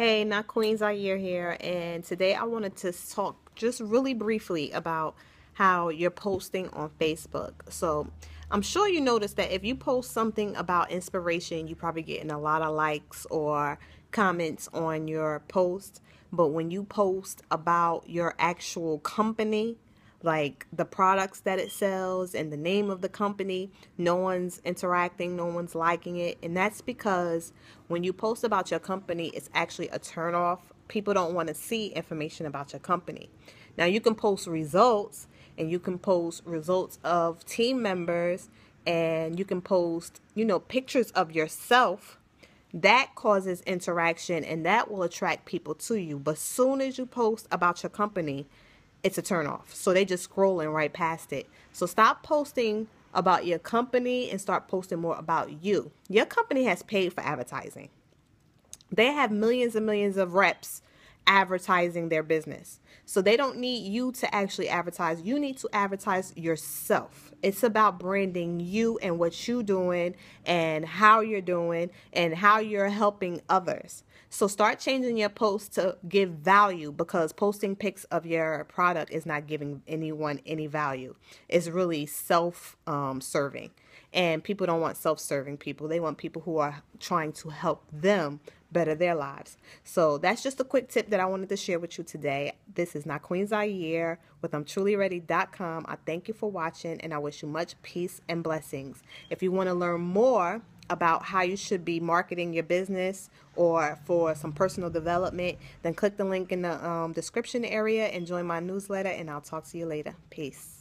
Hey, Naqueen Zaire here, and today I wanted to talk just really briefly about how you're posting on Facebook. So, I'm sure you noticed that if you post something about inspiration, you're probably getting a lot of likes or comments on your post. But when you post about your actual company, like the products that it sells and the name of the company. No one's interacting, no one's liking it. And that's because when you post about your company, it's actually a turnoff. People don't want to see information about your company. Now, you can post results and you can post results of team members and you can post, you know, pictures of yourself that causes interaction and that will attract people to you. But soon as you post about your company, it's a turn off. So they just scrolling right past it. So stop posting about your company and start posting more about you. Your company has paid for advertising. They have millions and millions of reps advertising their business. So they don't need you to actually advertise. You need to advertise yourself. It's about branding you and what you're doing and how you're doing and how you're helping others. So start changing your posts to give value because posting pics of your product is not giving anyone any value. It's really self um, serving. And people don't want self serving people, they want people who are trying to help them better their lives. So that's just a quick tip that I wanted to share with you today. This is Naqueen Zaire with I'm truly ready.com. I thank you for watching and I wish you much peace and blessings. If you want to learn more about how you should be marketing your business or for some personal development, then click the link in the um, description area and join my newsletter and I'll talk to you later. Peace.